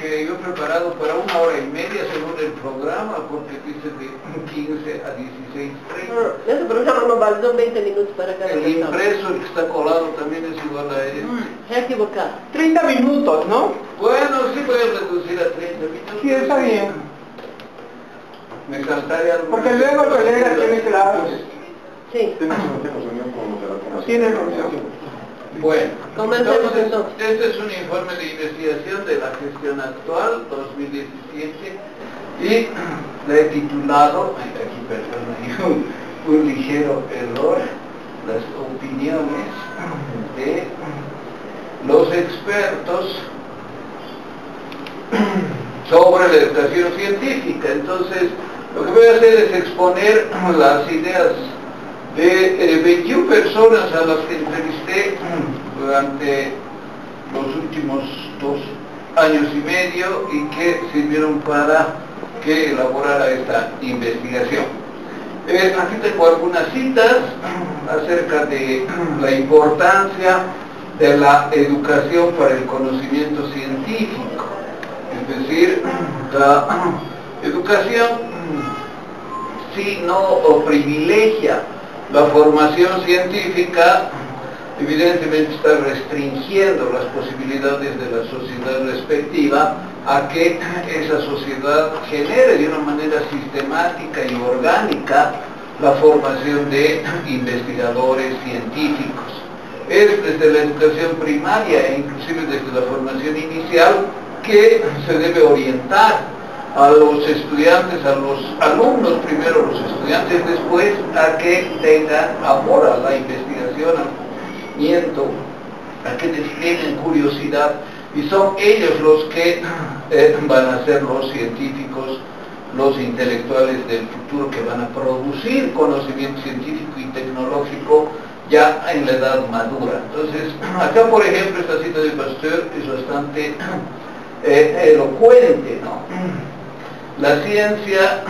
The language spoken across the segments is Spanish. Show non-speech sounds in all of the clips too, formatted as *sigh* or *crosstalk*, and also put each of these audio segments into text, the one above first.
que yo he preparado para una hora y media según el programa, porque dice de 15 a 16.30. Mm, Ese programa no vale, son 20 minutos para cada El persona. impreso, que está colado, también es igual a él. Mm, Se ha equivocado. 30 minutos, ¿no? Bueno, sí a reducir a 30 minutos. Sí, está bien. Me algo. Porque luego el colega tiene clases. Sí. Tiene reunión. Bueno, Comencemos entonces, entonces. este es un informe de investigación de la gestión actual 2017 y *clears throat* le he titulado, aquí perdón, hay un, un ligero error, las opiniones *clears throat* de los expertos *clears throat* sobre la educación científica. Entonces, lo que voy a hacer es exponer las ideas de eh, 21 personas a las que entrevisté durante los últimos dos años y medio y que sirvieron para que elaborara esta investigación. Eh, aquí tengo algunas citas acerca de la importancia de la educación para el conocimiento científico, es decir, la educación si no privilegia la formación científica, evidentemente está restringiendo las posibilidades de la sociedad respectiva a que esa sociedad genere de una manera sistemática y orgánica la formación de investigadores científicos. Es desde la educación primaria e inclusive desde la formación inicial que se debe orientar a los estudiantes, a los alumnos, primero los estudiantes, después a que tengan amor a la investigación, al conocimiento, a que tienen curiosidad y son ellos los que eh, van a ser los científicos, los intelectuales del futuro que van a producir conocimiento científico y tecnológico ya en la edad madura. Entonces, *clears throat* acá por ejemplo esta cita de Pasteur es bastante *clears throat* eh, elocuente, ¿no? La ciencia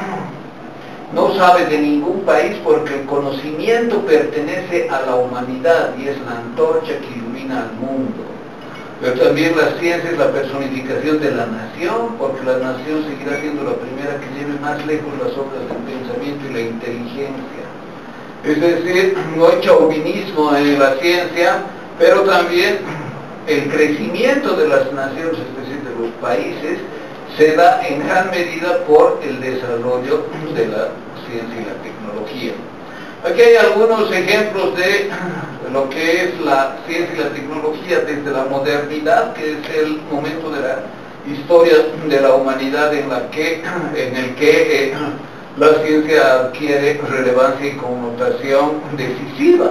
no sabe de ningún país porque el conocimiento pertenece a la humanidad y es la antorcha que ilumina al mundo. Pero también la ciencia es la personificación de la nación, porque la nación seguirá siendo la primera que lleve más lejos las obras del pensamiento y la inteligencia. Es decir, no hay chauvinismo en la ciencia, pero también el crecimiento de las naciones, es decir, de los países, se da en gran medida por el desarrollo de la ciencia y la tecnología. Aquí hay algunos ejemplos de lo que es la ciencia y la tecnología desde la modernidad, que es el momento de la historia de la humanidad en, la que, en el que eh, la ciencia adquiere relevancia y connotación decisiva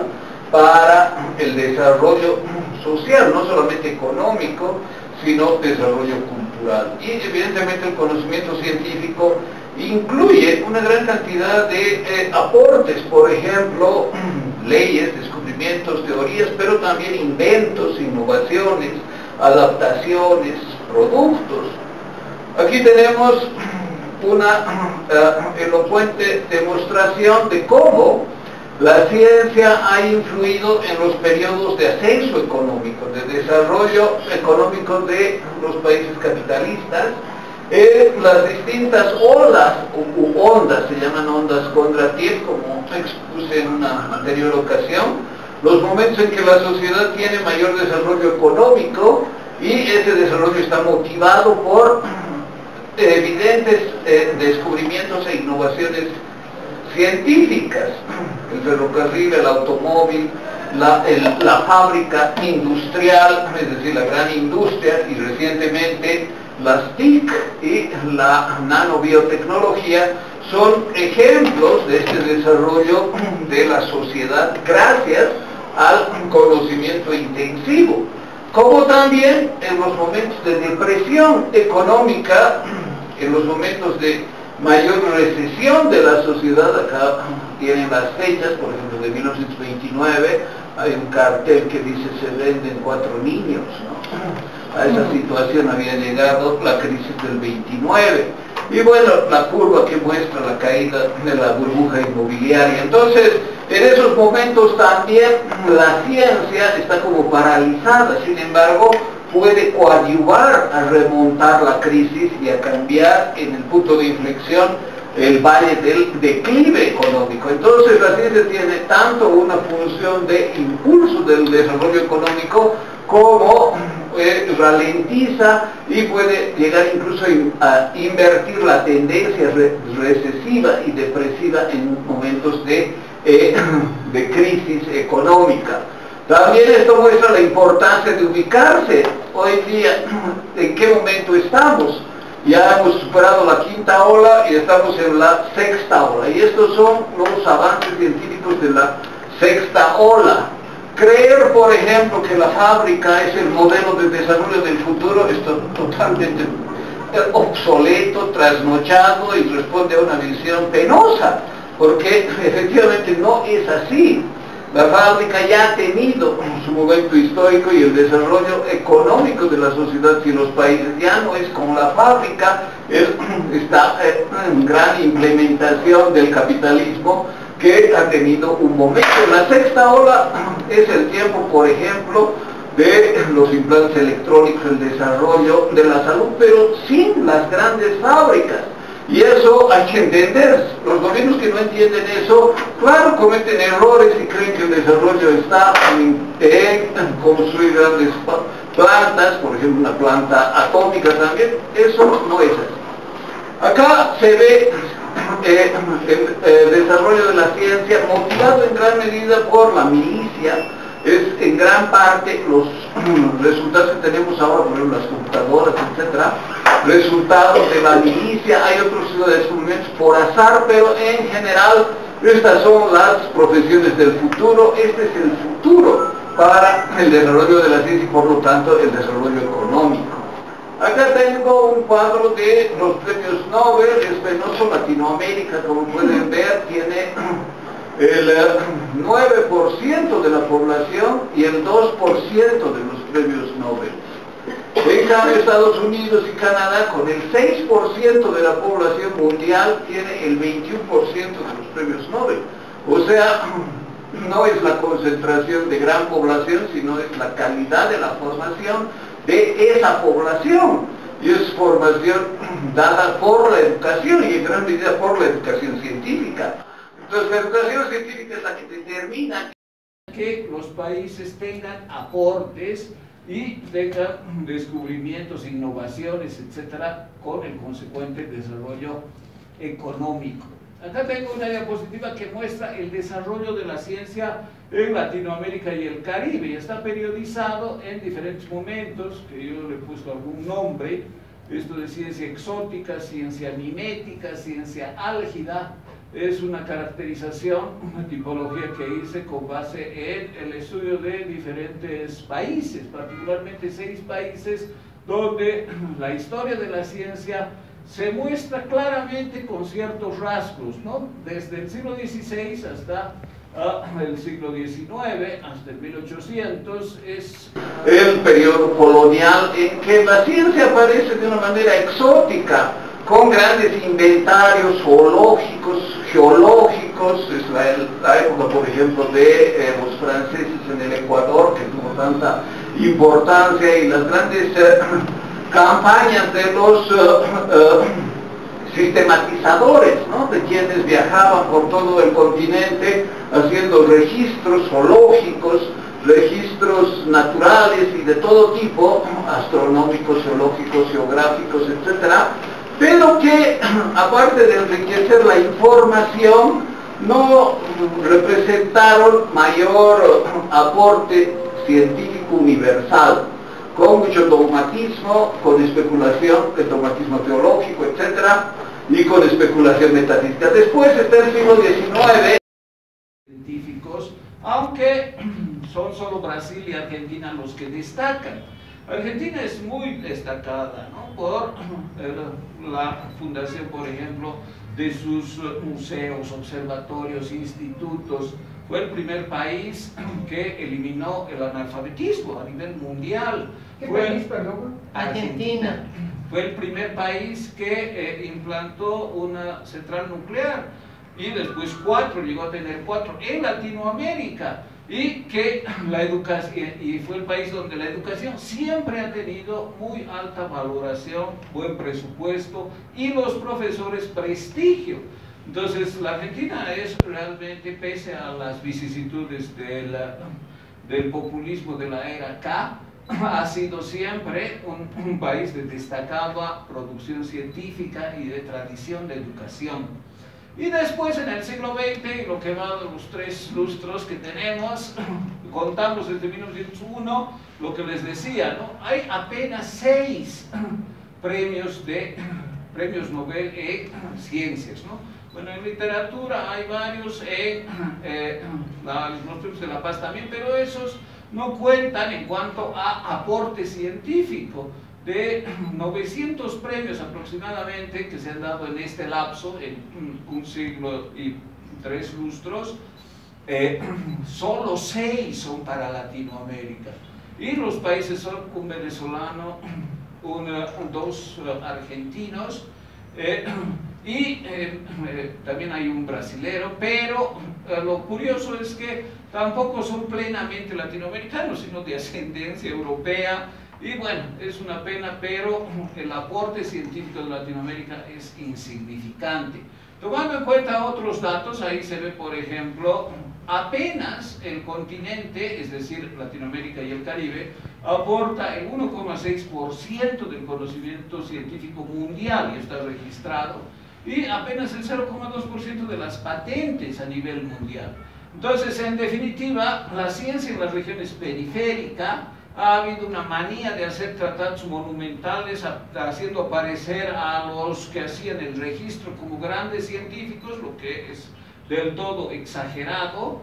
para el desarrollo social, no solamente económico, sino desarrollo cultural. Y evidentemente el conocimiento científico incluye una gran cantidad de eh, aportes, por ejemplo, *clears throat* leyes, descubrimientos, teorías, pero también inventos, innovaciones, adaptaciones, productos. Aquí tenemos *clears throat* una uh, elocuente demostración de cómo la ciencia ha influido en los periodos de ascenso económico, de desarrollo económico de los países capitalistas, en las distintas olas u ondas, se llaman ondas Kondratiev, como expuse en una anterior ocasión, los momentos en que la sociedad tiene mayor desarrollo económico y ese desarrollo está motivado por evidentes eh, descubrimientos e innovaciones científicas, el ferrocarril, el automóvil, la, fábrica industrial, es decir, la gran industria y recientemente las TIC y la nanobiotecnología son ejemplos de este desarrollo de la sociedad gracias al conocimiento intensivo, como también en los momentos de depresión económica, en los momentos de mayor recesión de la sociedad, acá tienen las fechas, por ejemplo de 1929, hay un cartel que dice se venden cuatro niños, ¿no? A esa situación había llegado la crisis del 29. Y bueno, la curva que muestra la caída de la burbuja inmobiliaria. Entonces, en esos momentos también la ciencia está como paralizada, sin embargo, puede coadyuvar a remontar la crisis y a cambiar en el punto de inflexión el valle del declive económico. Entonces la ciencia tiene tanto una función de impulso del desarrollo económico como eh, ralentiza y puede llegar incluso a invertir la tendencia recesiva y depresiva en momentos de, eh, *clears throat* de crisis económica. También esto muestra la importancia de ubicarse hoy día *clears throat* en qué momento estamos. Ya hemos superado la quinta ola y estamos en la sexta ola. Y estos son los avances científicos de la sexta ola. Creer, por ejemplo, que la fábrica es el modelo de desarrollo del futuro es totalmente obsoleto, trasnochado y responde a una visión penosa, porque *laughs* efectivamente no es así. La fábrica ya ha tenido su momento histórico y el desarrollo económico de la sociedad y los países ya no es como la fábrica, es *clears throat* esta en gran implementación del capitalismo que ha tenido un momento. La sexta ola *clears throat* es el tiempo, por ejemplo, de los implantes electrónicos, el desarrollo de la salud, pero sin las grandes fábricas. Y eso hay que entender. Los gobiernos que no entienden eso, claro, cometen errores y creen que el desarrollo está en, construir grandes plantas, por ejemplo una planta atómica también. Eso no es así. Acá se ve eh, el, desarrollo de la ciencia motivado en gran medida por la milicia, es en gran parte los resultados que tenemos ahora, por ejemplo, las computadoras, etcétera, resultados de la milicia, hay otros descubrimientos por azar, pero en general estas son las profesiones del futuro, este es el futuro para el desarrollo de la ciencia y por lo tanto el desarrollo económico. Acá tengo un cuadro de los premios Nobel, es penoso Latinoamérica, como pueden ver, tiene el 9% de la población y el 2% de los premios Nobel. En cambio, Estados Unidos y Canadá, con el 6% de la población mundial, tiene el 21% de los premios Nobel. O sea, *clears throat* no es la concentración de gran población, sino es la calidad de la formación de esa población. Y es formación *clears throat* dada por la educación y en gran medida por la educación científica. Entonces la educación científica es la que determina que los países tengan aportes y tengan descubrimientos, innovaciones, etcétera, con el consecuente desarrollo económico. Acá tengo una diapositiva que muestra el desarrollo de la ciencia en Latinoamérica y el Caribe está periodizado en diferentes momentos, que yo le puesto algún nombre, esto de ciencia exótica, ciencia mimética, ciencia álgida, es una caracterización, una tipología que hice con base en el estudio de diferentes países, particularmente seis países donde *clears throat* la historia de la ciencia se muestra claramente con ciertos rasgos, ¿no? Desde el siglo XVI hasta ah, el siglo XIX, hasta el 1800, es... El periodo colonial en que la ciencia aparece de una manera exótica, con grandes inventarios zoológicos, geológicos, es la, época, por ejemplo, de eh, los franceses en el Ecuador, que tuvo tanta importancia, y las grandes... Eh, *clears throat* campañas de los eh, *clears throat* sistematizadores, de quienes viajaban por todo el continente haciendo registros zoológicos, registros naturales y de todo tipo, *clears throat* astronómicos, geológicos, geográficos, etc. Pero que, *clears throat* aparte de enriquecer la información, no representaron mayor *clears throat* aporte científico universal con mucho dogmatismo, con especulación, el dogmatismo teológico, etc., y con especulación metafísica. Después está el siglo XIX. Científicos, aunque *clears throat* son solo Brasil y Argentina los que destacan. Argentina es muy destacada ¿no? por *clears throat* la fundación, por ejemplo, de sus museos, observatorios, institutos, fue el primer país *clears throat* que eliminó el analfabetismo a nivel mundial. ¿Qué fue, país, perdón? Argentina. Fue el primer país que eh, implantó una central nuclear y después cuatro, llegó a tener cuatro en Latinoamérica. Y que *clears throat* la educación, y fue el país donde la educación siempre ha tenido muy alta valoración, buen presupuesto y los profesores prestigio. Entonces, la Argentina es realmente, pese a las vicisitudes del, del populismo de la era K, *clears throat* ha sido siempre un, un país de destacada producción científica y de tradición de educación. Y después en el siglo XX, lo que va de los tres lustros que tenemos, *clears throat* contamos desde 1901, lo que les decía, ¿no? hay apenas seis *clears throat* premios, de, *clears throat* premios Nobel en ciencias. ¿no? Bueno, en literatura hay varios, en eh, los premios de la paz también, pero esos no cuentan en cuanto a aporte científico de *clears throat* 900 premios aproximadamente que se han dado en este lapso, en un siglo y tres lustros, eh, *clears throat* solo seis son para Latinoamérica. Y los países son un venezolano, *clears throat* un, dos argentinos, eh, y eh, también hay un brasilero, pero lo curioso es que tampoco son plenamente latinoamericanos, sino de ascendencia europea, y bueno, es una pena, pero el aporte científico de Latinoamérica es insignificante. Tomando en cuenta otros datos, ahí se ve, por ejemplo, apenas el continente, es decir, Latinoamérica y el Caribe, aporta el 1,6% del conocimiento científico mundial, y está registrado, y apenas el 0,2% de las patentes a nivel mundial. Entonces, en definitiva, la ciencia en las regiones periféricas ha habido una manía de hacer tratados monumentales haciendo aparecer a los que hacían el registro como grandes científicos, lo que es del todo exagerado,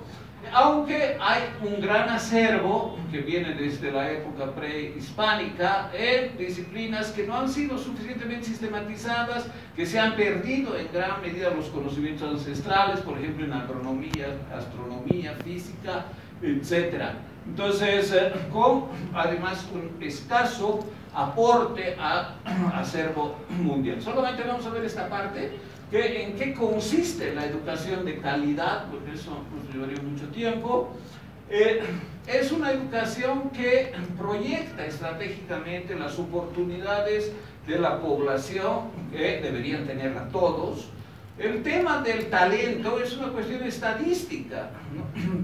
aunque hay un gran acervo que viene desde la época prehispánica en disciplinas que no han sido suficientemente sistematizadas, que se han perdido en gran medida los conocimientos ancestrales, por ejemplo en agronomía, astronomía, física, etcétera. Entonces, eh, con además un escaso aporte a *clears throat* acervo mundial. Solamente vamos a ver esta parte, que en qué consiste la educación de calidad, porque eso nos llevaría mucho tiempo. Eh, es una educación que proyecta estratégicamente las oportunidades de la población, que deberían tenerla todos, el tema del talento es una cuestión estadística,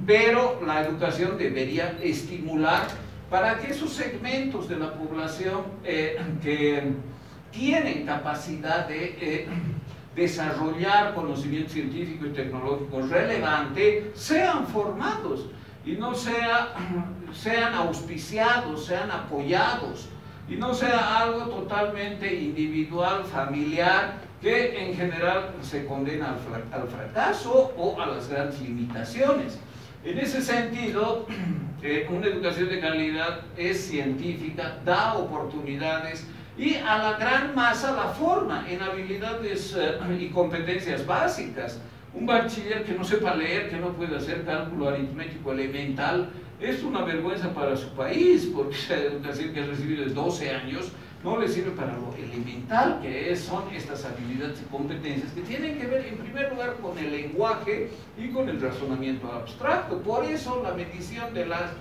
pero la educación debería estimular para que esos segmentos de la población eh, que tienen capacidad de eh, desarrollar conocimiento científico y tecnológico relevante sean formados y no sea, sean auspiciados, sean apoyados y no sea algo totalmente individual, familiar que en general se condena al, fracaso o a las grandes limitaciones. En ese sentido, *clears throat* eh, una educación de calidad es científica, da oportunidades y a la gran masa la forma en habilidades eh, *clears throat* y competencias básicas. Un bachiller que no sepa leer, que no puede hacer cálculo aritmético elemental, es una vergüenza para su país, porque *laughs* esa educación que ha recibido de 12 años no le sirve para lo elemental que es, son estas habilidades y competencias que tienen que ver en primer lugar con el lenguaje y con el razonamiento abstracto. Por eso la medición de la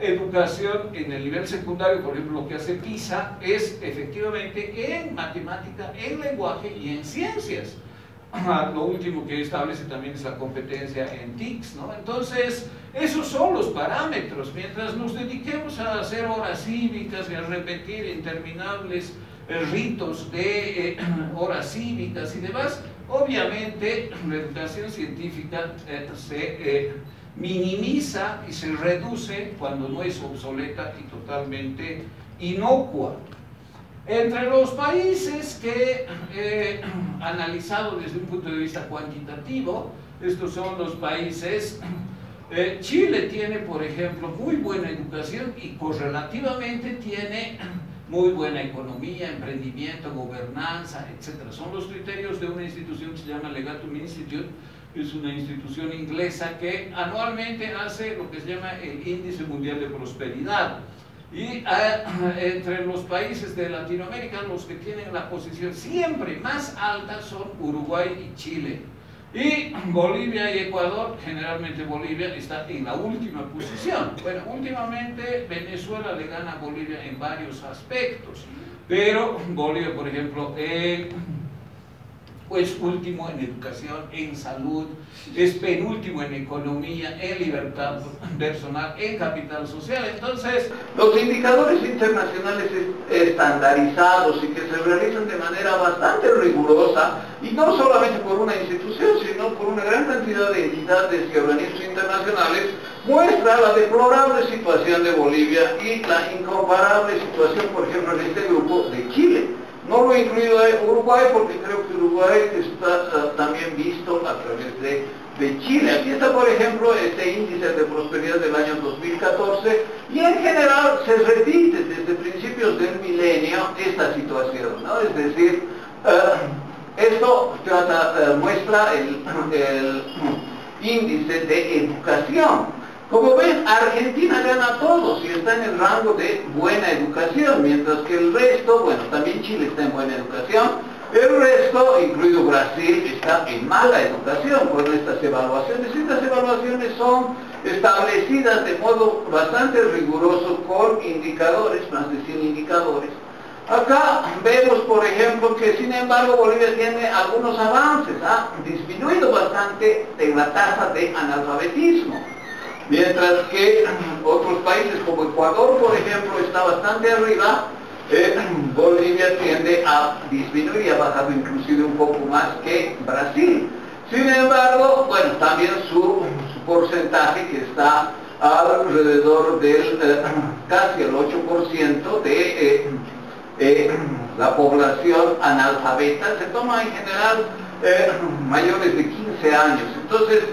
educación en el nivel secundario, por ejemplo, lo que hace PISA es efectivamente en matemática, en lenguaje y en ciencias. Lo último que establece también es la competencia en TICS, ¿no? Entonces, esos son los parámetros. Mientras nos dediquemos a hacer horas cívicas y a repetir interminables eh, ritos de eh, *clears throat* horas cívicas y demás, obviamente *clears throat* la educación científica eh, se minimiza y se reduce cuando no es obsoleta y totalmente inocua. Entre los países que he *clears throat* analizado desde un punto de vista cuantitativo, estos son los países *clears throat* eh, Chile tiene, por ejemplo, muy buena educación y correlativamente tiene *clears throat* muy buena economía, emprendimiento, gobernanza, etc. Son los criterios de una institución que se llama Legatum Institute, es una institución inglesa que anualmente hace lo que se llama el Índice Mundial de Prosperidad. Y ah, *clears throat* entre los países de Latinoamérica, los que tienen la posición siempre más alta son Uruguay y Chile. Y *clears throat* Bolivia y Ecuador, generalmente Bolivia está en la última posición. Bueno, últimamente Venezuela le gana a Bolivia en varios aspectos, pero Bolivia, por ejemplo, eh, pues último en educación, en salud, es penúltimo en economía, en libertad personal, en capital social. Entonces, los indicadores internacionales estandarizados y que se realizan de manera bastante rigurosa, y no solamente por una institución, sino por una gran cantidad de entidades y organismos internacionales, muestra la deplorable situación de Bolivia y la incomparable situación, por ejemplo, en este grupo de Chile. No lo he incluido a Uruguay porque creo que Uruguay está uh, también visto a través de, de, Chile. Aquí está, por ejemplo, este índice de prosperidad del año 2014 y en general se repite desde principios del milenio esta situación, ¿no? Es decir, uh, esto uh, muestra el, el índice de educación. Como ven, Argentina gana a todos y está en el rango de buena educación, mientras que el resto, bueno, también Chile está en buena educación, el resto, incluido Brasil, está en mala educación con estas evaluaciones. Estas evaluaciones son establecidas de modo bastante riguroso con indicadores, más de 100 indicadores. Acá vemos, por ejemplo, que sin embargo Bolivia tiene algunos avances, ha disminuido bastante en la tasa de analfabetismo Mientras que otros países como Ecuador, por ejemplo, está bastante arriba, eh, *clears throat* Bolivia tiende a disminuir y ha bajado inclusive un poco más que Brasil. Sin embargo, bueno, también su, porcentaje que está alrededor del eh, *clears throat* casi el 8% de eh, *clears throat* la población analfabeta, se toma en general mayores de 15 años. Entonces,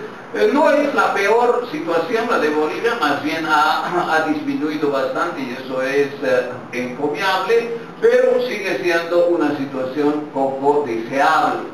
no es la peor situación la de Bolivia, más bien ha, disminuido bastante y eso es eh, encomiable, pero sigue siendo una situación poco deseable.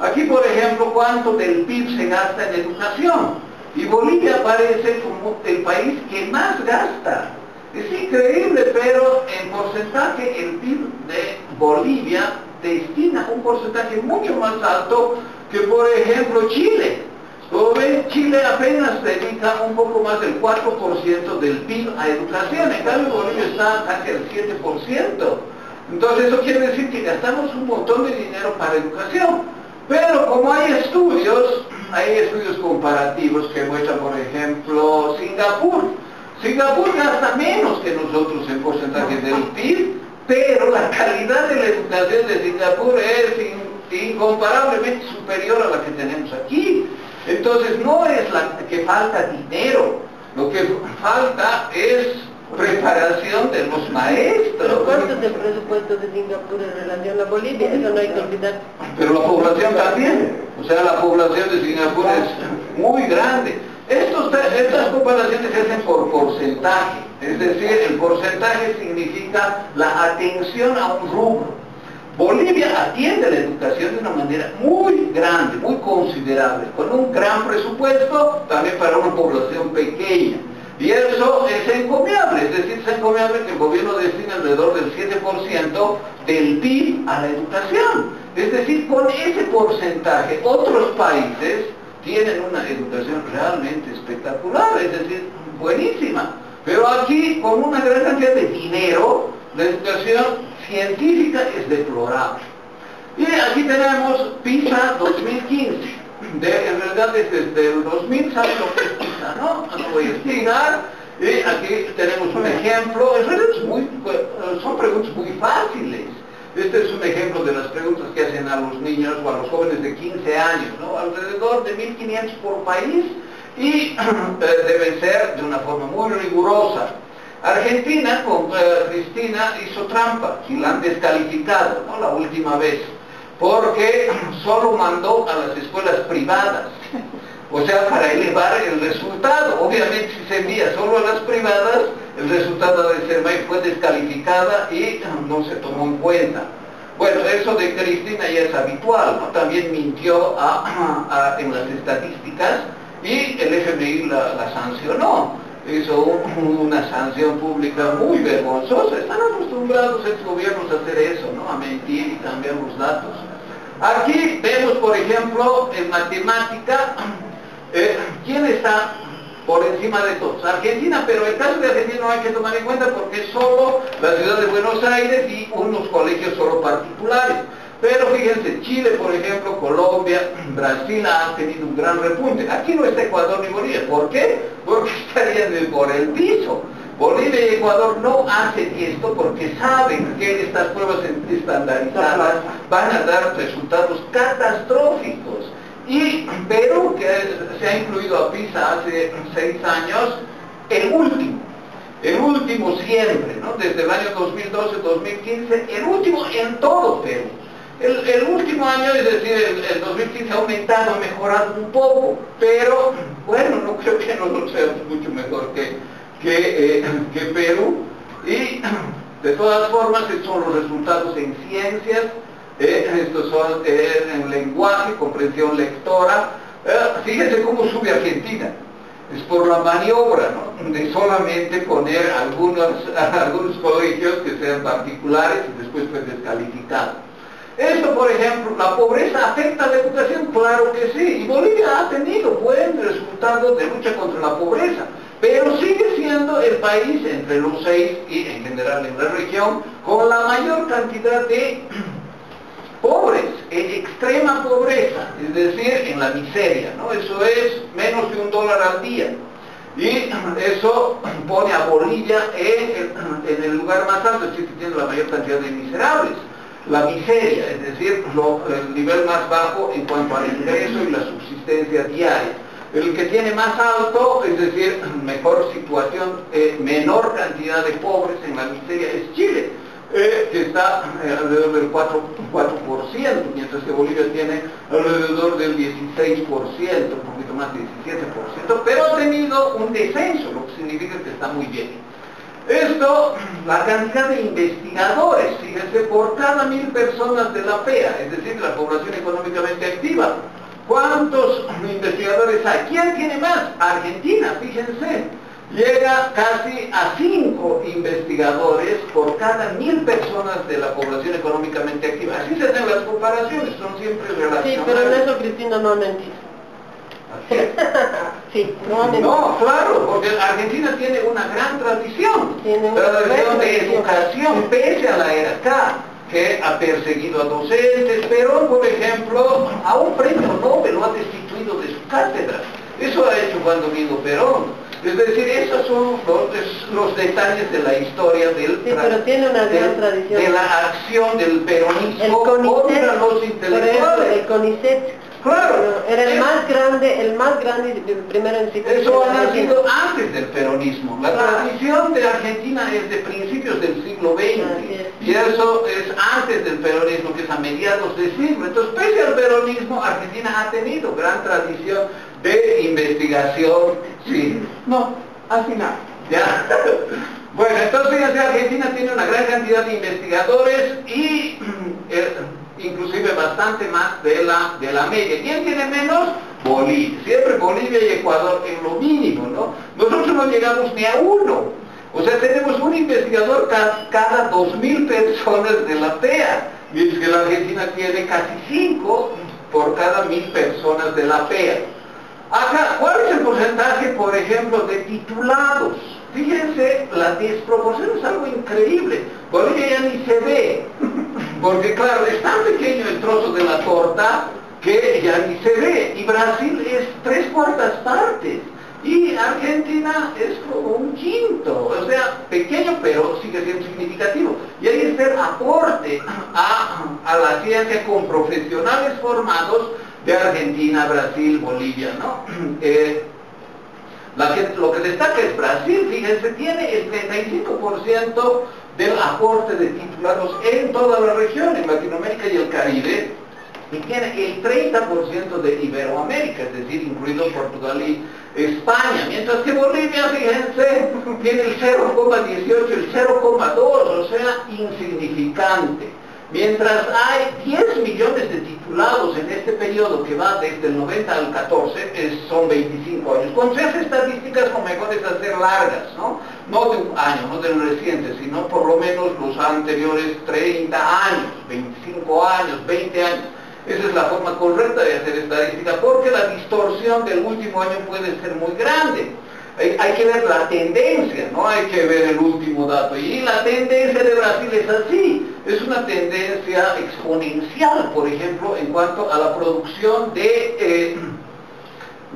Aquí, por ejemplo, cuánto del PIB se gasta en educación. Y Bolivia aparece como el país que más gasta. Es increíble, pero en porcentaje el PIB de Bolivia destina un porcentaje mucho más alto que, por ejemplo, Chile. Como ven, Chile apenas dedica un poco más del 4% del PIB a educación, en cambio Bolivia está casi al 7%. Entonces eso quiere decir que gastamos un montón de dinero para educación. Pero como hay estudios, hay estudios comparativos que muestran, por ejemplo, Singapur. Singapur gasta menos que nosotros en porcentaje del PIB, pero la calidad de la educación de Singapur es incomparablemente superior a la que tenemos aquí. Entonces no es la que falta dinero, lo que falta es preparación de los maestros. ¿Pero cuánto es el presupuesto de Singapur en relación a Bolivia? Eso no hay que olvidar. Pero la población también, o sea, la población de Singapur es muy grande. estas comparaciones se hacen por porcentaje, es decir, el porcentaje significa la atención a un rubro. Bolivia atiende la educación de una manera muy grande, muy considerable, con un gran presupuesto también para una población pequeña. Y eso es encomiable, es decir, es encomiable que el gobierno destine alrededor del 7% del PIB a la educación. Es decir, con ese porcentaje otros países tienen una educación realmente espectacular, es decir, buenísima. Pero aquí, con una gran cantidad de dinero, la educación científica es deplorable. Y aquí tenemos PISA 2015. De, en realidad desde el 2000 saben lo que es PISA, ¿no? No voy a explicar. Y aquí tenemos un ejemplo. En realidad son preguntas muy fáciles. Este es un ejemplo de las preguntas que hacen a los niños o a los jóvenes de 15 años, ¿no? Alrededor de 1.500 por país y *clears throat* eh, deben ser de una forma muy rigurosa. Argentina con eh, Cristina hizo trampa y la han descalificado, ¿no? La última vez, porque *clears throat* solo mandó a las escuelas privadas, o sea, para elevar el resultado. Obviamente si se envía solo a las privadas, el resultado de ser mayor fue descalificada y *clears throat* no se tomó en cuenta. Bueno, eso de Cristina ya es habitual. También mintió *clears throat* en las estadísticas y el FMI la sancionó hizo una sanción pública muy vergonzosa. Están acostumbrados estos gobiernos a hacer eso, ¿no? A mentir y cambiar los datos. Aquí vemos, por ejemplo, en matemática, eh, ¿quién está por encima de todos? Argentina, pero el caso de Argentina no hay que tomar en cuenta porque es solo la ciudad de Buenos Aires y unos colegios solo particulares. Pero fíjense, Chile, por ejemplo, Colombia, *clears throat* Brasil ha tenido un gran repunte. Aquí no está Ecuador ni Bolivia. ¿Por qué? Porque *laughs* estarían por el piso. Bolivia y Ecuador no hacen esto porque saben que estas pruebas estandarizadas van a dar resultados catastróficos. Y *clears throat* Perú, que se ha incluido a PISA hace seis años, el último, el último siempre, ¿no? desde el año 2012-2015, el último en todo Perú. El, último año, es decir, el, 2015 ha aumentado, ha mejorado un poco, pero bueno, no creo que nosotros seamos mucho mejor que, eh, que Perú. Y de todas formas, estos son los resultados en ciencias, eh, estos son eh, en lenguaje, comprensión lectora. fíjense cómo sube Argentina. Es por la maniobra, ¿no? De solamente poner algunos, *laughs* algunos colegios que sean particulares y después fue descalificado. Esto, por ejemplo, la pobreza afecta a la educación, claro que sí, y Bolivia ha tenido buen resultado de lucha contra la pobreza, pero sigue siendo el país entre los seis y en general en la región con la mayor cantidad de *clears throat* pobres, en extrema pobreza, es decir, en la miseria, ¿no? Eso es menos de un dólar al día. Y *clears throat* eso pone a Bolivia en el, lugar más alto, es decir, tiene la mayor cantidad de miserables la miseria, es decir, el nivel más bajo en cuanto al ingreso y la subsistencia diaria. El que tiene más alto, es decir, mejor situación, eh, menor cantidad de pobres en la miseria es Chile, eh, que está eh, alrededor del 4%, 4%, mientras que Bolivia tiene alrededor del 16%, un poquito más, 17%, pero ha tenido un descenso, lo que significa que está muy bien. Esto, la cantidad de investigadores, fíjense, por cada mil personas de la PEA, es decir, la población económicamente activa. ¿Cuántos investigadores hay? ¿Quién tiene más? Argentina, fíjense. Llega casi a cinco investigadores por cada mil personas de la población económicamente activa. Así se hacen las comparaciones, son siempre relacionadas. Sí, pero en eso Cristina no ha mentido. *laughs* Sí, no, claro, porque Argentina tiene una gran tradición, tiene una tradición de educación, pese a la era K, que ha perseguido a docentes. Perón, por ejemplo, a un premio Nobel lo ha destituido de su cátedra. Eso ha hecho cuando vino Perón. Es decir, esos son los, detalles de la historia del sí, pero tiene una gran tradición. de la acción del peronismo contra los intelectuales. el CONICET Claro. Era el más grande, el más grande primero en Eso ha nacido antes del peronismo. La tradición de Argentina es de principios del siglo XX. Y eso es antes del peronismo, que es a mediados de siglo. Entonces, pese al peronismo, Argentina ha tenido gran tradición de investigación. Sí. No, al final. Ya. *laughs* Bueno, entonces Argentina tiene una gran cantidad de investigadores y eh, inclusive bastante más de la, de la media. ¿Quién tiene menos? Bolivia. Siempre Bolivia y Ecuador en lo mínimo, ¿no? Nosotros no llegamos ni a uno. O sea, tenemos un investigador cada, cada 2.000 personas de la PEA, mientras que la Argentina tiene casi 5 por cada 1.000 personas de la PEA. Acá, ¿cuál es el porcentaje, por ejemplo, de titulados? Fíjense, la desproporción es algo increíble. Bolivia ya ni se ve. Porque claro, es tan pequeño el trozo de la torta que ya ni se ve. Y Brasil es tres cuartas partes. Y Argentina es como un quinto. O sea, pequeño pero sigue siendo significativo. Y ahí está el aporte a, la ciencia con profesionales formados de Argentina, Brasil, Bolivia, ¿no? *clears throat* Eh, lo que destaca es Brasil, fíjense, tiene el 35% del aporte de titulados en toda la región, en Latinoamérica y el Caribe, y tiene el 30% de Iberoamérica, es decir, incluido Portugal y España, mientras que Bolivia, fíjense, *laughs* tiene el 0,18, el 0,2, o sea, insignificante. Mientras hay 10 millones de titulados en este periodo que va desde el 90 al 14, son 25 años. Se hace estadísticas lo mejor es hacer largas, ¿no? No de un año, no de un reciente, sino por lo menos los anteriores 30 años, 25 años, 20 años. Esa es la forma correcta de hacer estadística, porque la distorsión del último año puede ser muy grande. Hay, hay, que ver la tendencia, no hay que ver el último dato. Y la tendencia de Brasil es así, es una tendencia exponencial, por ejemplo, en cuanto a la producción de... Eh,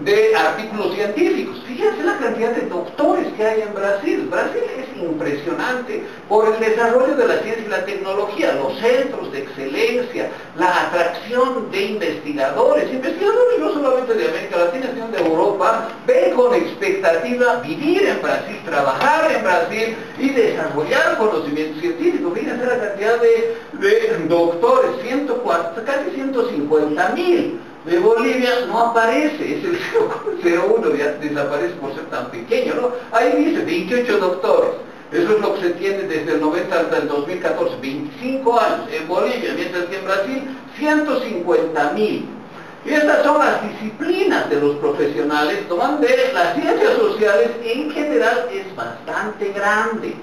de artículos científicos. Fíjense la cantidad de doctores que hay en Brasil. Brasil es impresionante por el desarrollo de la ciencia y la tecnología, los centros de excelencia, la atracción de investigadores, investigadores no solamente de América Latina, sino de Europa, ven con expectativa vivir en Brasil, trabajar en Brasil y desarrollar conocimiento científico. Fíjense la cantidad de, de doctores, 104, casi 150 mil de Bolivia no aparece, es el *laughs* 0,01, ya desaparece por ser tan pequeño, ¿no? Ahí dice 28 doctores. Eso es lo que se tiene desde el 90 hasta el 2014, 25 años en Bolivia, mientras que en Brasil 150 mil. Y estas son las disciplinas de los profesionales, toman de las ciencias sociales en general es bastante grande.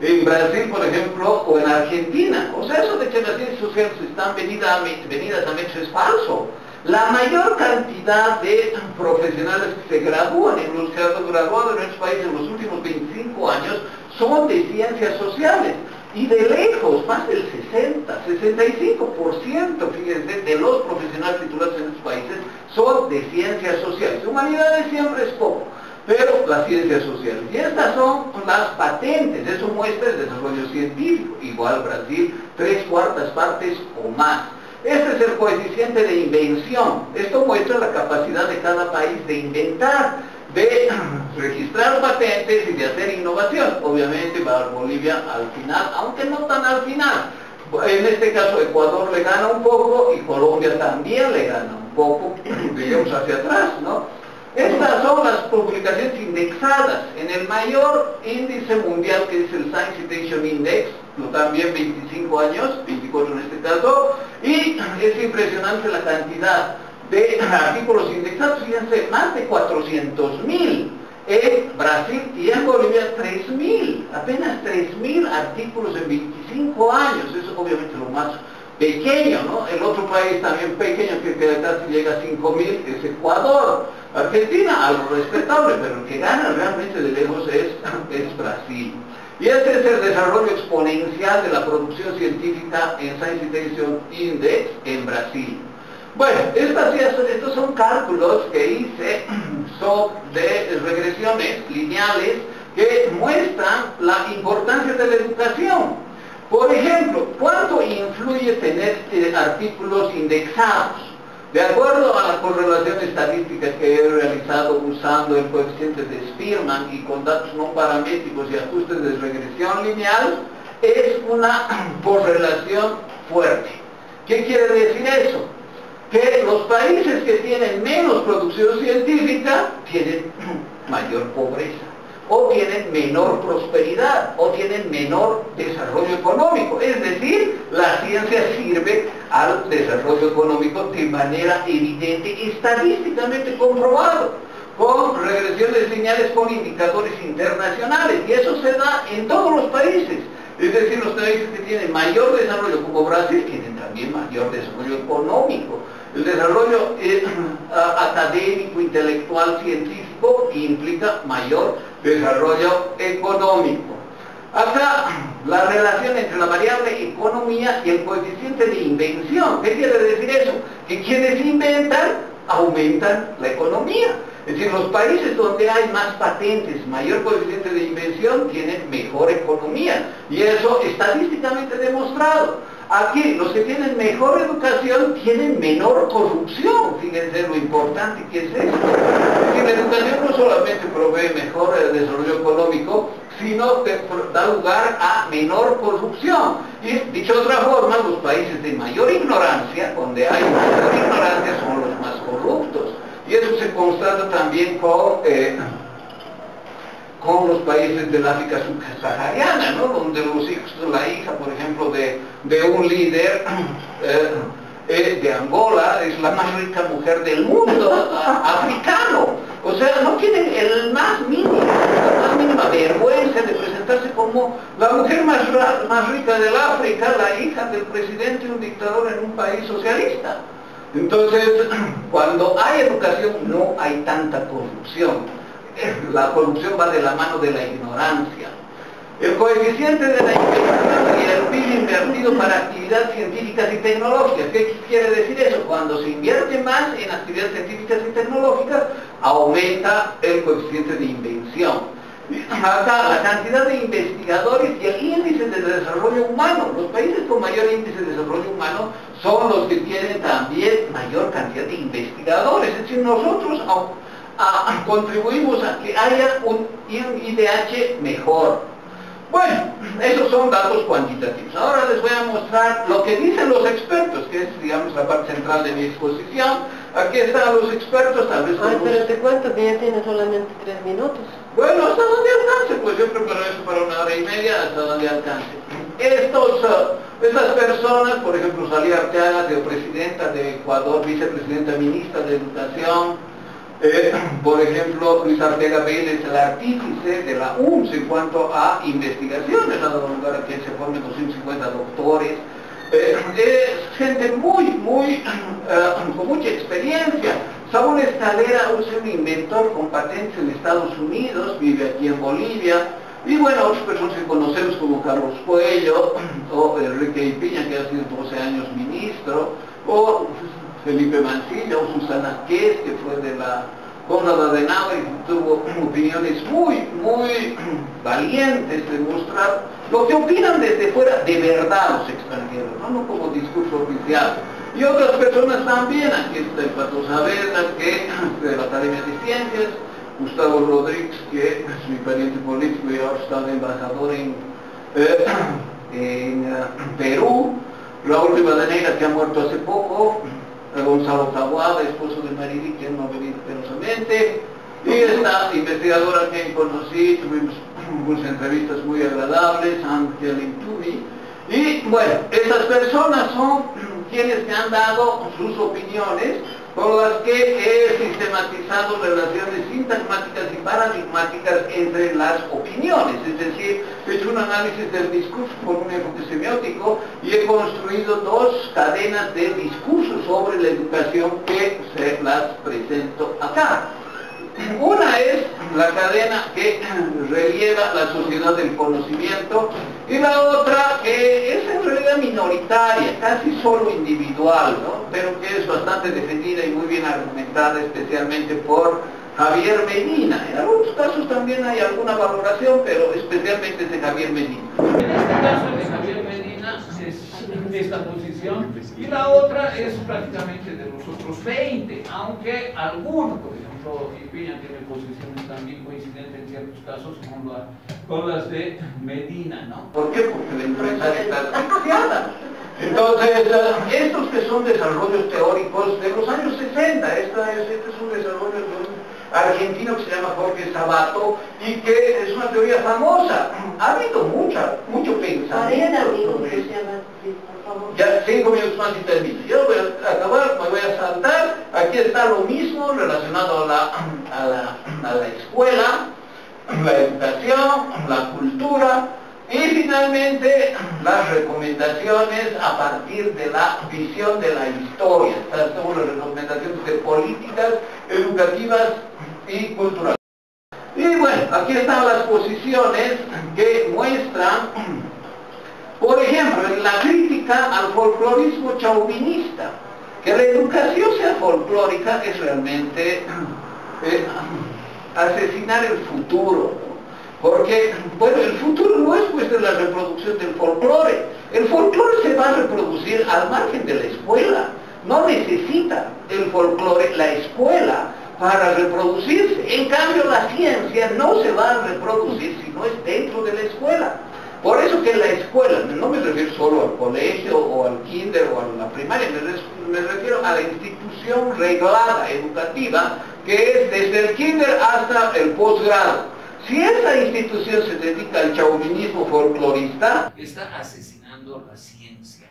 En Brasil, por ejemplo, o en Argentina. O sea, eso de que las ciencias sociales están venidas, venidas a México es falso. La mayor cantidad de profesionales que se gradúan en han graduado en nuestro país en los últimos 25 años son de ciencias sociales. Y de lejos, más del 60, 65%, fíjense, de los profesionales titulados en estos países son de ciencias sociales. Humanidades siempre es poco, pero las ciencias sociales. Y estas son las patentes, eso muestra el desarrollo científico. Igual Brasil, tres cuartas partes o más. Este es el coeficiente de invención. Esto muestra la capacidad de cada país de inventar, de *clears throat* registrar patentes y de hacer innovación. Obviamente va Bolivia al final, aunque no tan al final. En este caso Ecuador le gana un poco y Colombia también le gana un poco, *clears throat* digamos hacia atrás, ¿no? Estas son las publicaciones indexadas en el mayor índice mundial que es el Science Citation Index, también 25 años, 24 en este caso, y es impresionante la cantidad de artículos indexados, fíjense, más de 400 mil en Brasil y en Bolivia 3.000, apenas 3.000 artículos en 25 años, eso obviamente lo más pequeño, ¿no? El otro país también pequeño que casi llega a 5.000 es Ecuador. Argentina, algo respetable, pero el que gana realmente de lejos es, es Brasil. Y este es el desarrollo exponencial de la producción científica en Science Citation Index en Brasil. Bueno, estas, estos son cálculos que hice *clears throat* son de regresiones lineales que muestran la importancia de la educación. Por ejemplo, ¿cuánto influye tener eh, artículos indexados? De acuerdo a la correlación estadística que he realizado usando el coeficiente de Spearman y con datos no paramétricos y ajustes de regresión lineal, es una *clears throat* correlación fuerte. ¿Qué quiere decir eso? Que los países que tienen menos producción científica tienen *clears throat* mayor pobreza o tienen menor prosperidad o tienen menor desarrollo económico. Es decir, la ciencia sirve al desarrollo económico de manera evidente, estadísticamente comprobado, con regresiones lineales con indicadores internacionales. Y eso se da en todos los países. Es decir, los países que tienen mayor desarrollo, como Brasil, tienen también mayor desarrollo económico. El desarrollo eh, *clears throat* académico, intelectual, científico implica mayor desarrollo económico. Acá la relación entre la variable economía y el coeficiente de invención. ¿Qué quiere decir eso? Que quienes inventan aumentan la economía. Es decir, los países donde hay más patentes, mayor coeficiente de invención, tienen mejor economía. Y eso estadísticamente demostrado. Aquí, los que tienen mejor educación tienen menor corrupción. Fíjense lo importante que es esto. Es la educación no solamente provee mejor eh, desarrollo económico, sino que da lugar a menor corrupción. Y dicho de otra forma, los países de mayor ignorancia, donde hay mayor ignorancia, son los más corruptos. Y eso se constata también con... Eh, con los países del África subsahariana, ¿no? donde los hijos, la hija, por ejemplo, de, un líder *clears throat* eh, eh, de Angola es la más rica mujer del mundo africano. O sea, no tienen el más mínimo, la más mínima vergüenza de presentarse como la mujer más, más rica del África, la hija del presidente, un dictador en un país socialista. Entonces, *clears throat* cuando hay educación no hay tanta corrupción. La corrupción va de la mano de la ignorancia. El coeficiente de la investigación y el PIB invertido para actividades científicas y tecnológicas. ¿Qué quiere decir eso? Cuando se invierte más en actividades científicas y tecnológicas, aumenta el coeficiente de invención. Acá la cantidad de investigadores y el índice de desarrollo humano. Los países con mayor índice de desarrollo humano son los que tienen también mayor cantidad de investigadores. Es decir, nosotros contribuimos a que haya un IDH mejor. Bueno, esos son datos cuantitativos. Ahora les voy a mostrar lo que dicen los expertos, que es, digamos, la parte central de mi exposición. Aquí están los expertos, tal vez... Ay, pero te cuento que ya tiene solamente tres minutos. Bueno, hasta donde alcance, pues yo preparo eso para una hora y media, hasta donde alcance. Estos, uh, estas personas, por ejemplo, Salía Arteaga, presidenta de Ecuador, vicepresidenta ministra de Educación, eh, por ejemplo, Luis Artega Vélez, el artífice de la UMS en cuanto a investigaciones, ha dado lugar a que se formen 250 doctores, eh, es gente muy, muy, eh, con mucha experiencia. Saúl Escalera es un inventor con patentes en Estados Unidos, vive aquí en Bolivia, y bueno, otras personas que conocemos como Carlos Cuello, o Enrique Piña, que ha sido 12 años ministro, o Felipe Mancilla o Susana Ques, que fue de la Conrad Adenauer y tuvo opiniones muy, muy *clears throat* valientes de mostrar lo que opinan desde fuera de verdad los extranjeros, no, como discurso oficial. Y otras personas también, aquí está el Pato Saavedra, que *clears throat* de la Academia de Ciencias, Gustavo Rodríguez, que es mi pariente político y ahora está de embajador en, eh, *clears throat* en eh, Perú, Raúl Rivadeneira, que ha muerto hace poco, Gonzalo Tabuada, esposo de Marili, que no ha venido penosamente, y esta investigadora que conocí, tuvimos unas entrevistas muy agradables, Ángel Intubi, y bueno, esas personas son quienes me han dado sus opiniones con las que he sistematizado relaciones sintagmáticas y paradigmáticas entre las opiniones, es decir, he hecho un análisis del discurso por un enfoque semiótico y he construido dos cadenas de discursos sobre la educación que se las presento acá. Una es la cadena que relieva la sociedad del conocimiento y la otra que es en realidad minoritaria, casi solo individual, pero que es bastante defendida y muy bien argumentada especialmente por Javier Medina. En algunos casos también hay alguna valoración, pero especialmente es de Javier Medina. En este caso de Javier Medina es esta posición y la otra es prácticamente de los otros 20, aunque algunos, ejemplo, Ipiña tiene posiciones también coincidentes en ciertos casos con, con las de Medina, ¿no? ¿Por qué? Porque la empresa está asfixiada. Entonces, estos que son desarrollos teóricos de los años 60, esta es, este es un desarrollo de un argentino que se llama Jorge Sabato y que es una teoría famosa. Ha habido mucha, mucho pensamiento sobre Ya cinco minutos más y termino. Yo voy a acabar, me voy a saltar. Aquí está lo mismo relacionado a la, a la, a la escuela, la educación, la cultura, y finalmente, las recomendaciones a partir de la visión de la historia. Estas son las recomendaciones de políticas educativas y culturales. Y bueno, aquí están las posiciones que muestran, por ejemplo, la crítica al folclorismo chauvinista. Que la educación sea folclórica es realmente *clears throat* eh, asesinar el futuro. Porque, bueno, el futuro no es pues de la reproducción del folclore. El folclore se va a reproducir al margen de la escuela. No necesita el folclore la escuela para reproducirse. En cambio, la ciencia no se va a reproducir si no es dentro de la escuela. Por eso que la escuela, no me refiero solo al colegio o al kinder o a la primaria, me, refiero a la institución reglada educativa que es desde el kinder hasta el posgrado. Si esa institución se dedica al chauvinismo folclorista, está asesinando la ciencia.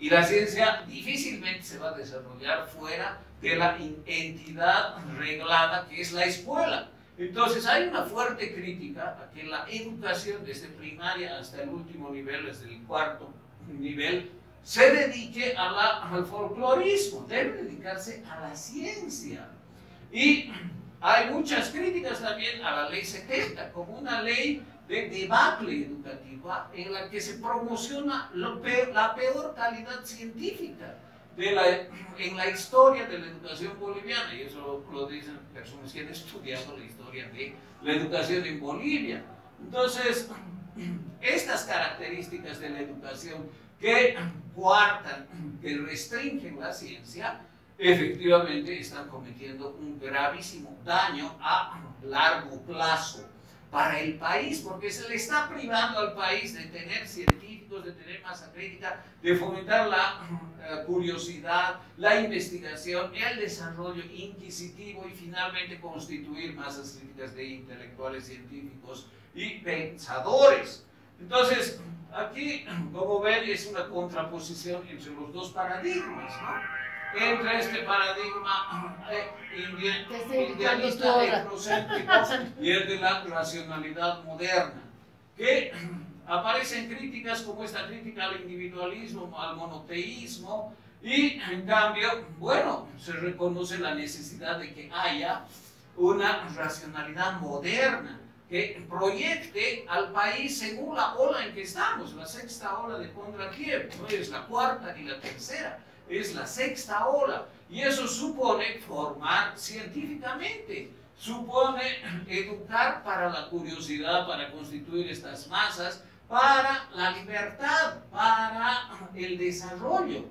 Y la ciencia difícilmente se va a desarrollar fuera de la entidad reglada que es la escuela. Entonces hay una fuerte crítica a que la educación desde primaria hasta el último nivel, desde el cuarto nivel, se dedique al folclorismo, debe dedicarse a la ciencia. Y hay muchas críticas también a la ley 70 como una ley de debacle educativa en la que se promociona la peor calidad científica de la, en la historia de la educación boliviana, y eso lo dicen personas que han estudiado la historia de la educación en Bolivia. Entonces, estas características de la educación que coartan, que restringen la ciencia, efectivamente están cometiendo un gravísimo daño a largo plazo para el país, porque se le está privando al país de tener científicos, de tener masa crítica, de fomentar la eh, curiosidad, la investigación, el desarrollo inquisitivo y finalmente constituir masas críticas de intelectuales científicos y pensadores. Entonces, aquí, como ven, es una contraposición entre los dos paradigmas, ¿no? Entre este paradigma eh, indi- Te estoy indicando idealista, tu hora. etnocéntrico y el de la racionalidad moderna, que aparecen críticas como esta crítica al individualismo, al monoteísmo, y en cambio, bueno, se reconoce la necesidad de que haya una racionalidad moderna que proyecte al país según la ola en que estamos, la sexta ola de contra Kiev, no es la cuarta ni la tercera, es la sexta ola. Y eso supone formar científicamente, supone educar para la curiosidad, para constituir estas masas, para la libertad, para el desarrollo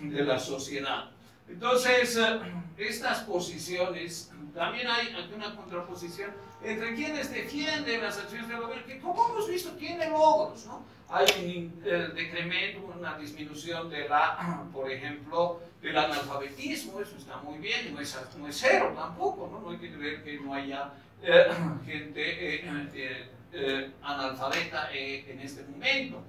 de la sociedad. Entonces, eh, estas posiciones, también hay una contraposición entre quienes defienden las acciones del gobierno, que como hemos visto tiene logros, ¿no? Hay un decremento, una disminución de la, *clears throat* por ejemplo, del analfabetismo, eso está muy bien, no es, no es cero tampoco, ¿no? No hay que creer que no haya eh, *clears throat* gente eh, eh, analfabeta en este momento.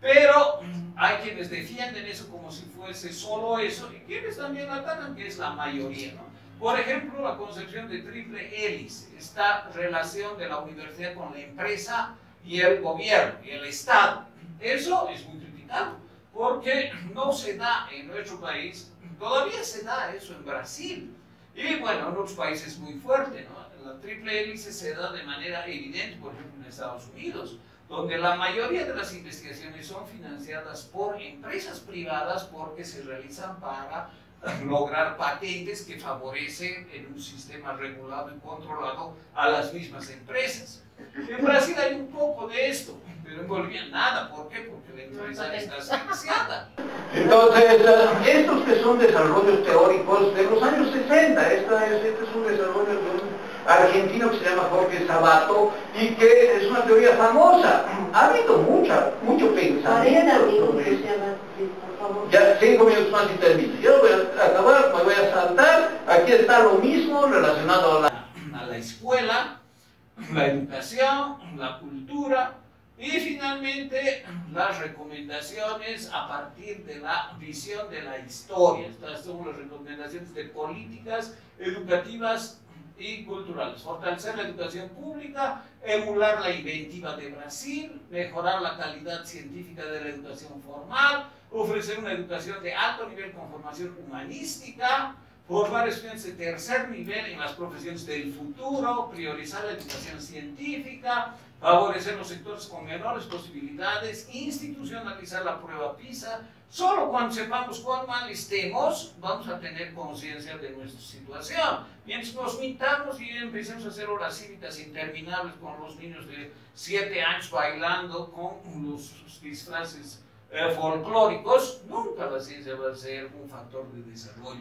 Pero *clears throat* hay quienes defienden eso como si fuese solo eso y quienes también atacan que es la mayoría. ¿no? Por ejemplo, la concepción de triple hélice, esta relación de la universidad con la empresa y el gobierno y el Estado. Eso es muy criticado porque no se da en nuestro país, todavía se da eso en Brasil y bueno, en otros países muy fuerte. ¿no? La triple hélice se da de manera evidente, por ejemplo, en Estados Unidos donde la mayoría de las investigaciones son financiadas por empresas privadas porque se realizan para lograr patentes que favorecen en un sistema regulado y controlado a las mismas empresas. En Brasil hay un poco de esto, pero en Bolivia nada. ¿Por qué? Porque la empresa está asfixiada. Entonces, estos que son desarrollos teóricos de los años 60, esta es, este es un desarrollo de un argentino que se llama Jorge Sabato y que es una teoría famosa. Ha habido mucha, mucho 40 pensamiento sobre esto. Ya cinco minutos más y termino. Yo voy a acabar, me voy a saltar. Aquí está lo mismo relacionado a la... a la escuela, la educación, la cultura y finalmente las recomendaciones a partir de la visión de la historia. Estas son las recomendaciones de políticas educativas y culturales. Fortalecer la educación pública, emular la inventiva de Brasil, mejorar la calidad científica de la educación formal, ofrecer una educación de alto nivel con formación humanística, formar estudiantes de tercer nivel en las profesiones del futuro, priorizar la educación científica, favorecer los sectores con menores posibilidades, institucionalizar la prueba PISA. Solo cuando sepamos cuán mal estemos, vamos a tener conciencia de nuestra situación. Mientras nos mintamos y empecemos a hacer horas cívicas interminables con los niños de 7 años bailando con los disfraces eh, folclóricos, nunca la ciencia va a ser un factor de desarrollo.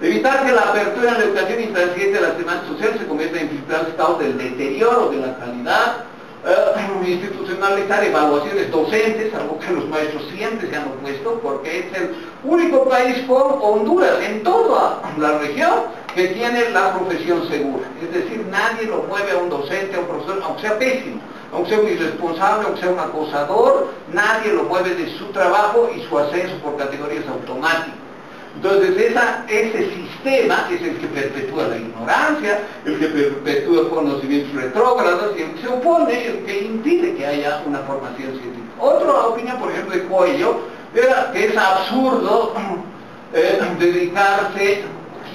Evitar que la apertura en la educación intransigente de las demandas sociales se convierta en principal estado del deterioro de la calidad, eh, institucionalizar evaluaciones docentes, algo que los maestros siempre se han opuesto, porque es el único país con Honduras en toda la región que tiene la profesión segura. Es decir, nadie lo mueve a un docente, a un profesor, aunque sea pésimo, aunque sea un irresponsable, aunque sea un acosador, nadie lo mueve de su trabajo y su ascenso por categorías automáticas. Entonces ese sistema es el que perpetúa la ignorancia, el que perpetúa conocimientos retrógrados y el que se opone, el que impide que haya una formación científica. Otra opinión, por ejemplo, de Coelho, era que es absurdo *clears throat* eh, dedicarse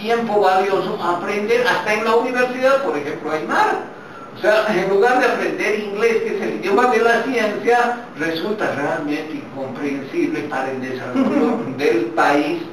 tiempo valioso a aprender hasta en la universidad, por ejemplo, Aymara. O sea, en lugar de aprender inglés, que es el idioma de la ciencia, resulta realmente incomprensible para el desarrollo *laughs* del país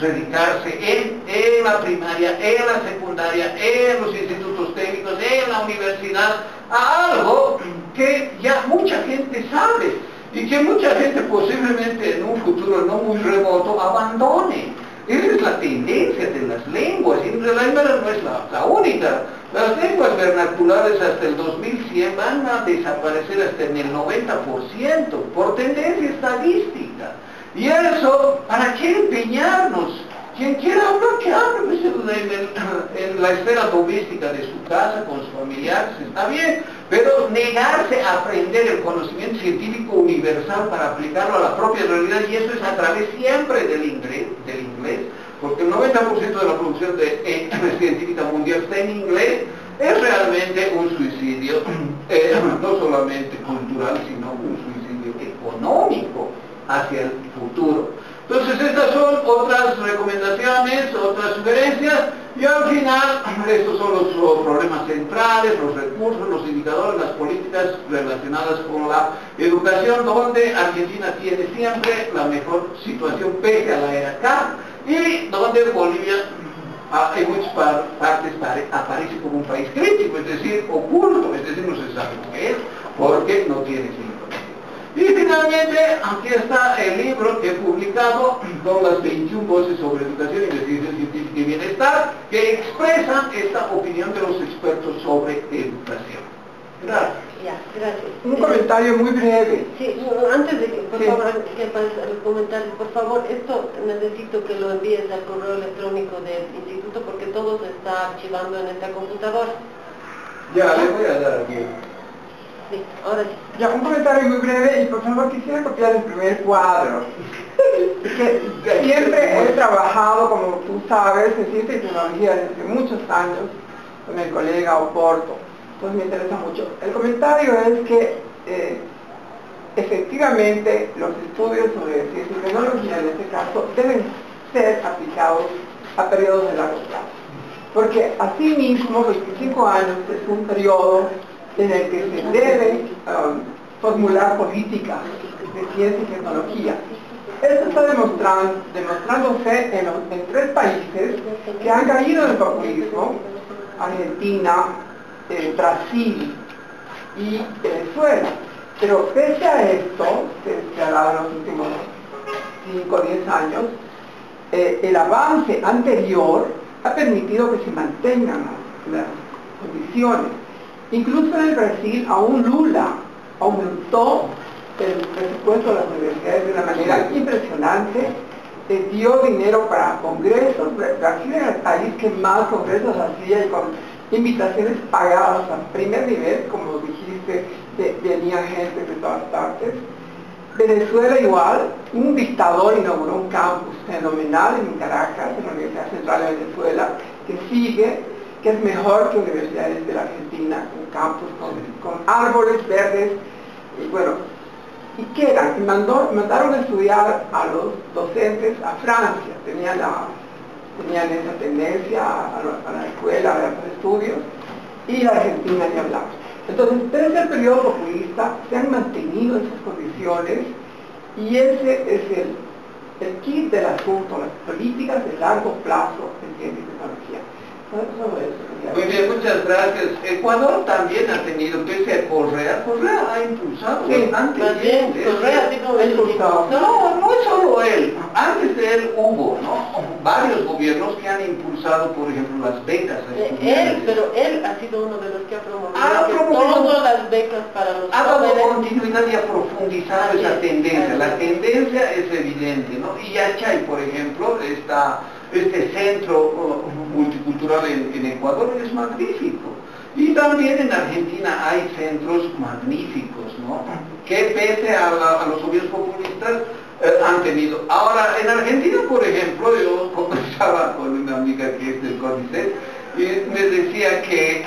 dedicarse en, en, la primaria, en la secundaria, en los institutos técnicos, en la universidad, a algo que ya mucha gente sabe y que mucha gente posiblemente en un futuro no muy remoto abandone. Esa es la tendencia de las lenguas, y la lengua no es la, la única. Las lenguas vernaculares hasta el 2100 van a desaparecer hasta en el 90% por tendencia estadística. Y eso, ¿para qué empeñarnos? Quien quiera hablar, que hable pues, en, la esfera doméstica de su casa, con sus familiares, está bien, pero negarse a aprender el conocimiento científico universal para aplicarlo a la propia realidad, y eso es a través siempre del inglés, del inglés porque el 90% de la producción de, eh, *clears throat* científica mundial está en inglés, es realmente un suicidio, *clears throat* eh, no solamente cultural, sino un suicidio económico hacia el futuro. Entonces estas son otras recomendaciones, otras sugerencias, y al final estos son los, problemas centrales, los recursos, los indicadores, las políticas relacionadas con la educación, donde Argentina tiene siempre la mejor situación pese a la era K, y donde Bolivia ah, en muchas par- partes pare- aparece como un país crítico, es decir, oculto, es decir, no se sabe lo que es, porque no tiene. Y finalmente, aquí está el libro que he publicado con las 21 voces sobre educación, investigación científica y bienestar, que expresan esta opinión de los expertos sobre educación. Gracias. Ya, gracias. Un comentario muy breve. Sí, antes de que, por Sí. favor, antes que al comentario, por favor, esto necesito que lo envíes al correo electrónico del instituto porque todo se está archivando en esta computadora. Ya, le voy a dar aquí. Sí, ahora sí. Ya, un comentario muy breve y por favor quisiera copiar el primer cuadro. siempre he trabajado, como tú sabes, en ciencia y tecnología desde muchos años con el colega Oporto. Entonces me interesa mucho. El comentario es que eh, efectivamente los estudios sobre ciencia y tecnología en este caso deben ser aplicados a periodos de largo plazo. Porque asimismo 25 años es un periodo en el que se debe um, formular políticas de ciencia y tecnología. Esto está demostrando, demostrándose en, tres países que han caído en el populismo, Argentina, eh, Brasil y Venezuela. Pero pese a esto, que se ha dado en los últimos 5 o 10 años, eh, el avance anterior ha permitido que se mantengan las condiciones. Incluso en el Brasil, aún Lula aumentó el presupuesto de las universidades de una manera impresionante, eh, dio dinero para congresos, Brasil era el país que más congresos hacía y con invitaciones pagadas a primer nivel, como dijiste, de- venía gente de todas partes. Venezuela igual, un dictador inauguró un campus fenomenal en Caracas, en la Universidad Central de Venezuela, que sigue, que es mejor que universidades de la Argentina, un campus con, con árboles verdes, y bueno, y quedan, y mandó, mandaron a estudiar a los docentes a Francia, tenían, la, tenían esa tendencia a, la- a la escuela, a los estudios, y la Argentina ni hablamos. Entonces, desde el periodo populista se han mantenido esas condiciones y ese es el, el kit del asunto, las políticas de largo plazo en ciencia y tecnología. Muy bien, muchas gracias. Ecuador también ha tenido, pese a Correa, Correa ha impulsado Sí, bastante Más bien, bien. Correa, así como impulsado. No, no es solo él. Antes de él hubo, ¿no? Varios gobiernos que han impulsado, por ejemplo, las becas a Eh. Él, pero él ha sido uno de los que ha promovido, Ha promovido. todas las becas para los ha dado continuidad y ha profundizado esa es, tendencia. así La tendencia es evidente, ¿no? Y Yachay, por ejemplo, está, este centro uh, multicultural en, Ecuador es magnífico. Y también en Argentina hay centros magníficos, ¿no? Que pese a los gobiernos populistas eh, han tenido. Ahora, en Argentina, por ejemplo, yo *laughs* conversaba con una amiga que es del CONICET y me decía que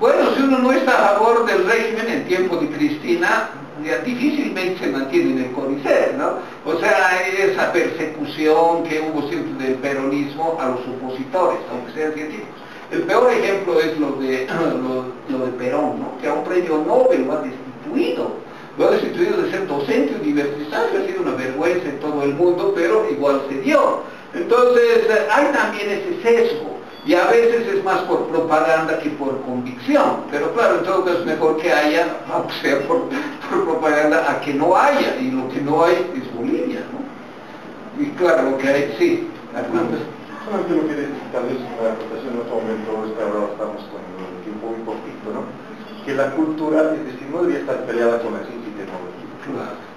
bueno, si uno no está a favor del régimen en tiempo de Cristina, ya difícilmente se mantiene en el CONICET, ¿no? O sea, esa persecución que hubo siempre del peronismo a los opositores, aunque sean científicos. El peor ejemplo es lo de, *clears throat* lo, de Perón, ¿no? que a un premio Nobel lo ha destituido. Lo ha destituido de ser docente universitario, ha sido una vergüenza en todo el mundo, pero igual se dio. Entonces, hay también ese sesgo y a veces es más por propaganda que por convicción. Pero claro, en todo caso es mejor que haya, *laughs* aunque sea por, propaganda, a que no haya. Y lo que no hay es Bolivia, ¿no? Y claro, lo que hay, sí. Solamente lo que tal vez una aportación en otro momento, ahora estamos con el tiempo muy poquito, ¿no? Que la cultura, es decir, no debería estar peleada con la ciencia y tecnología.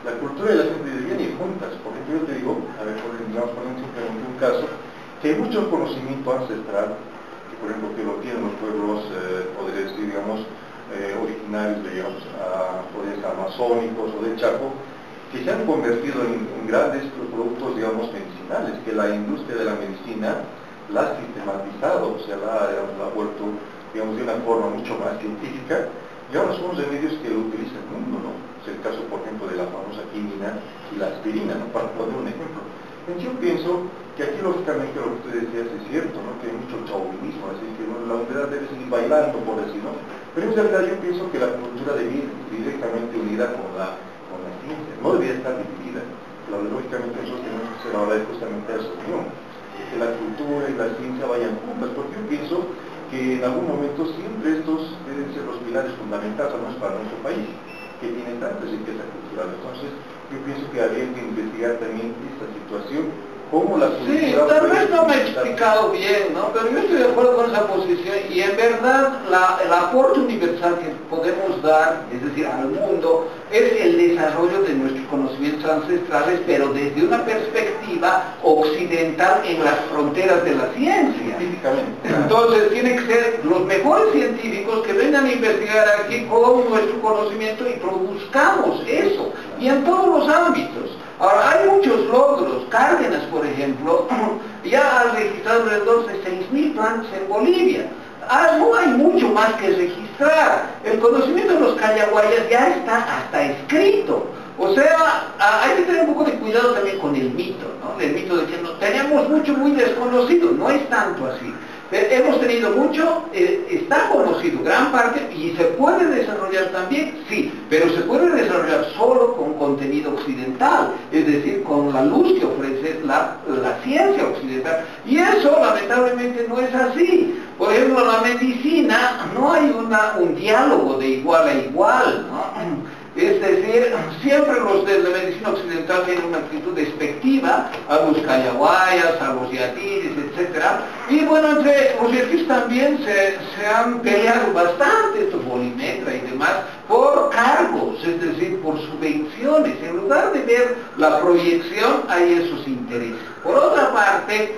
La cultura y la ciencia deberían ir juntas. Por ejemplo, yo te digo, a ver, digamos, por simplemente un caso, que hay mucho conocimiento ancestral, que por ejemplo que lo tienen los pueblos, eh, podría decir, digamos, eh, originarios, digamos, a, amazónicos o de Chaco, que se han convertido en, grandes productos, digamos, medicinales, que la industria de la medicina la ha sistematizado, o sea, la, ha vuelto, digamos, de una forma mucho más científica, y ahora son remedios que lo utiliza el mundo, ¿no? Es el caso, por ejemplo, de la famosa quinina y la aspirina, ¿no? Para poner un ejemplo. Entonces yo pienso que aquí lógicamente lo que usted decía es cierto, ¿no? que hay mucho chauvinismo, así que la humanidad debe seguir bailando, por decir, ¿no? Pero en realidad yo pienso que la cultura debe ir directamente unida con la, no debería estar dividida. Claro, lógicamente nosotros tenemos que ser ahora justamente a esa unión, que la cultura y la ciencia vayan juntas, porque yo pienso que en algún momento siempre estos deben ser los pilares fundamentales, para nuestro país, que tiene tanta riqueza cultural. Entonces, yo pienso que habría que investigar también esta situación Sí, tal vez no me he explicado bien, ¿no? Pero yo estoy de acuerdo con esa posición y en verdad el aporte universal que podemos dar, es decir, al mundo, es el desarrollo de nuestros conocimientos ancestrales, pero desde una perspectiva occidental en las fronteras de la ciencia. Entonces tiene que ser los mejores científicos que vengan a investigar aquí con nuestro conocimiento y produzcamos eso, y en todos los ámbitos. Ahora, hay muchos logros. Cárdenas, por ejemplo, *clears throat* ya ha registrado alrededor de 6.000 plantas en Bolivia. Ah, no hay mucho más que registrar. El conocimiento de los callaguayas ya está hasta escrito. O sea, ah, hay que tener un poco de cuidado también con el mito, ¿no? El mito de que no, tenemos mucho muy desconocido. No es tanto así. Hemos tenido mucho, eh, está conocido gran parte y se puede desarrollar también, sí, pero se puede desarrollar solo con contenido occidental, es decir, con la luz que ofrece la, ciencia occidental. Y eso lamentablemente no es así. Por ejemplo, en la medicina no hay un diálogo de igual a igual. Es decir, siempre los de la medicina occidental tienen una actitud despectiva a los cayaguayas, a los yatiris, etc. Y bueno, entre los yatiris también se, han peleado bastante, estos bolimetra y demás, por cargos, es decir, por subvenciones. En lugar de ver la proyección, hay esos intereses. Por otra parte,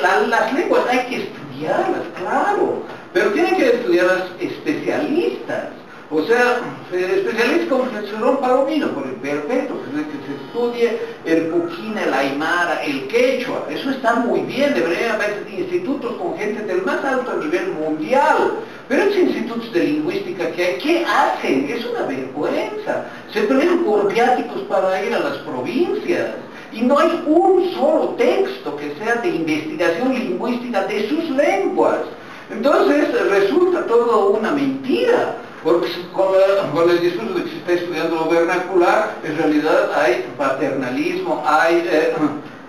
las lenguas hay que estudiarlas, claro, pero tienen que estudiarlas especialistas. O sea, especialistas como Jesús Palomino, por el perfecto, que se estudie el puquina, el aymara, el quechua, eso está muy bien, deberían haber institutos con gente del más alto nivel mundial, pero esos institutos de lingüística que hay, ¿qué hacen? Es una vergüenza, se pelean por viáticos para ir a las provincias, y no hay un solo texto que sea de investigación lingüística de sus lenguas. Entonces resulta todo una mentira. Porque con, el discurso de que se está estudiando lo vernacular, en realidad hay paternalismo, hay eh,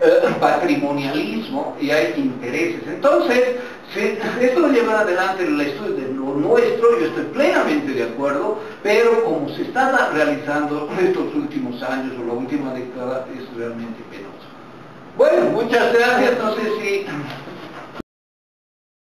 eh, patrimonialismo y hay intereses. Entonces, si esto de llevar adelante el estudio de lo nuestro, yo estoy plenamente de acuerdo, pero como se está realizando estos últimos años o la última década, es realmente penoso. Bueno, muchas gracias. No sé si